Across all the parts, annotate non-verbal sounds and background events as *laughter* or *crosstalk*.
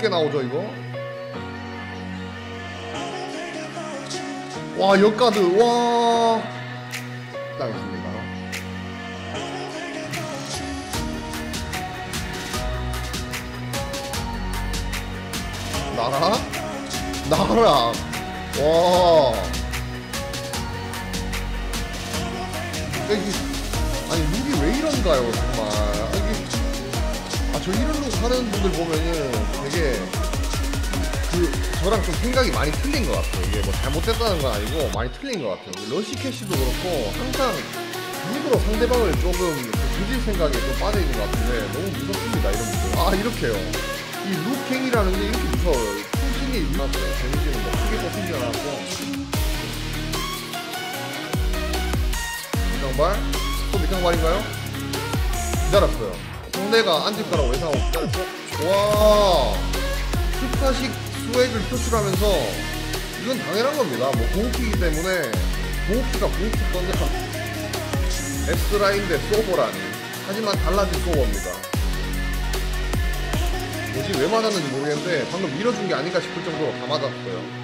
꽤 나오죠 이거? 와 역가드 와 따겠습니다 나라? 나라. 와. 이게 아니 룩이 왜 이런가요 정말. 아, 이게 아저 이런 룩 하는 분들 보면은 되게 그 저랑 좀 생각이 많이 틀린 것 같아요. 이게 뭐 잘못됐다는 건 아니고 많이 틀린 것 같아요. 러시 캐시도 그렇고 항상 일부러 상대방을 조금 그 뒤질 생각에 좀 빠져있는 것 같은데 너무 무섭습니다 이런 분들. 아 이렇게요. 이 룩행이라는 게 이렇게 무서워요 일어났어요 데미지는 뭐 크게 뽑히지 않았고. 밑강발? 또 밑강발인가요? 기다렸어요. 상대가 앉을 거라고 예상하고 기다렸고 와 스타식 스웩을 표출하면서 이건 당연한 겁니다. 뭐 공키이기 때문에 공키가 공키 건데 *laughs* S라인 대 소보라니. 하지만 달라진 소보입니다 뭐지? 왜 맞았는지 모르겠는데 방금 밀어준 게 아닌가 싶을 정도로 다 맞았어요.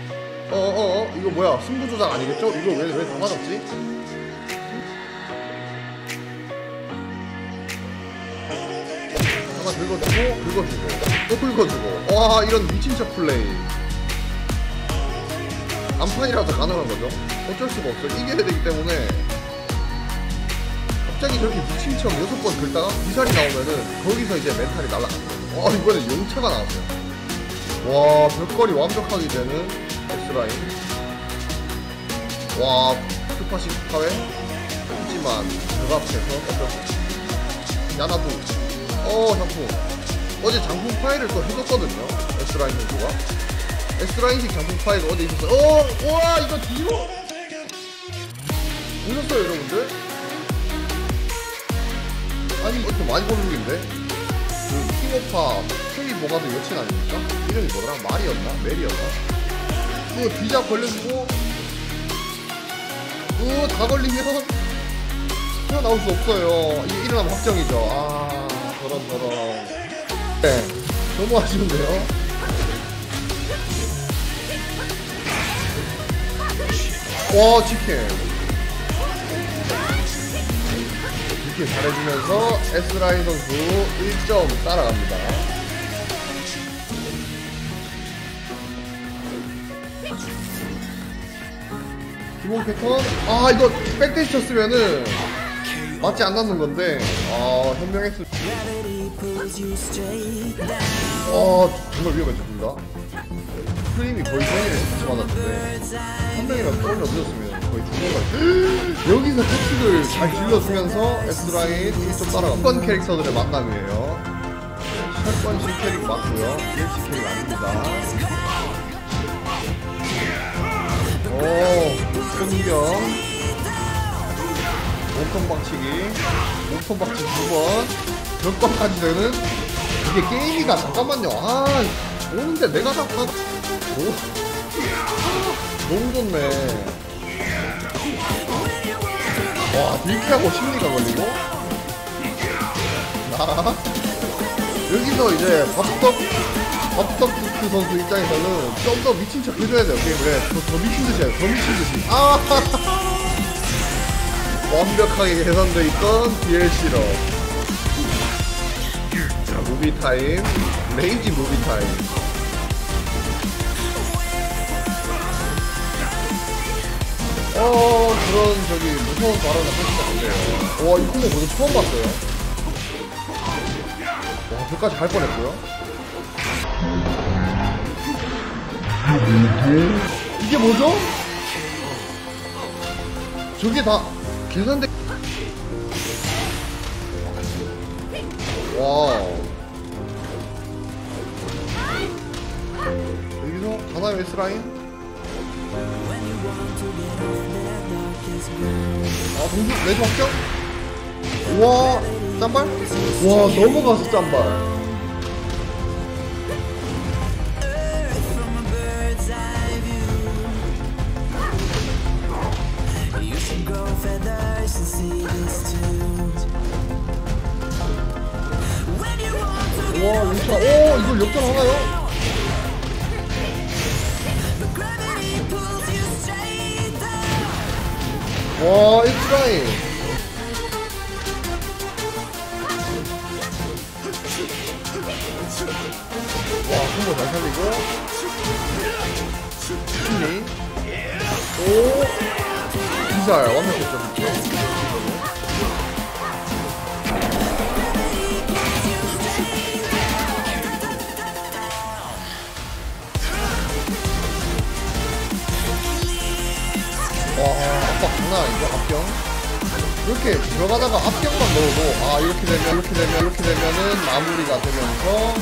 어어어? 이거 뭐야? 승부 조작 아니겠죠? 이거 왜 왜 다 맞았지? 하나 긁어주고 긁어주고. 또 긁어주고. 와 이런 미친 척 플레이. 안판이라서 가능한 거죠? 어쩔 수가 없어요. 이겨야 되기 때문에. 갑자기 저렇게 미친 척 여섯 번 긁다가 비살이 나오면은 거기서 이제 멘탈이 날아갑니다 와 이번엔 용차가 나왔어요. 와 벽걸이 완벽하게 되는 S라인. 와 스파식 파회 하지만 그 앞에서 어쩌고 야나도 어 장풍 어제 장풍 파일을 또 해줬거든요 S라인 선수가. S라인식 장풍 파일가 어디 있었어요. 어! 우와 이거 뒤로. 보셨어요 여러분들? 아니 이렇게 많이 보는 룩인데? 그 킹오파 K 모가드 여친 아닙니까? 이름이 뭐더라? 말이었나? 멜이었나? 그거 뒤자 걸려주고 그다 걸리면 튀어나올 수 없어요 이게 일어나면 확정이죠 아 저런 저런 네 너무 아쉬운데요 와 치킨 이렇게 잘해주면서 S라인 선수 1점 따라갑니다. 기본 패턴 아 이거 백대시 쳤으면은 맞지 않았는 건데. 아 현명했을 아 정말 위험했습니다. 프레임이 거의 전이랑 같이 맞았는데 한 명이라도 늦었으면 거의 죽는 거 *gasps* 여기서 패축을 잘 질러주면서 S라인 1점 따라가 번 캐릭터들의 만남이에요. 샷건 신캐릭 맞고요. DLC 캐릭 아닙니다. 오 공격. 몸통 박치기. 몸통 박치기 두번. 벽방까지 되는 이게 게임이가 잠깐만요. 아 오는데 내가 다 다- 오. *laughs* 너무 좋네 와 딜키하고 심리가 걸리고? 나 여기서 이제 밥떡 밥떡 선수 입장에서는 좀 더 미친 척 해줘야 돼요 게임을. 더, 더 미친 듯이 해요 더 미친 듯이. 아. *laughs* 완벽하게 개선돼 있던 DLC로. 자 movie time. Rage movie time 어 그런 저기 무서운 발언을 하시면 안 돼요. 와 이 콤보 모두 처음 봤어요. 와 그까지 갈 뻔했고요. 이게 뭐죠? 저게 다 계산돼. 와우. 여기서 가나요 S라인? 아 동굴 레드 합격? 우와 짬발? 와 넘어가서 짬발 와, 우차. 오, 이걸 역전 하나요? 와, 엑스라인. 와, 콤보 잘 살리고. 승리. 오. 기살, 완벽했죠, 압박 장난 아니죠, 압경? 이렇게 들어가다가 압경만 넣어도, 아, 이렇게 되면, 이렇게 되면, 이렇게 되면은 마무리가 되면서,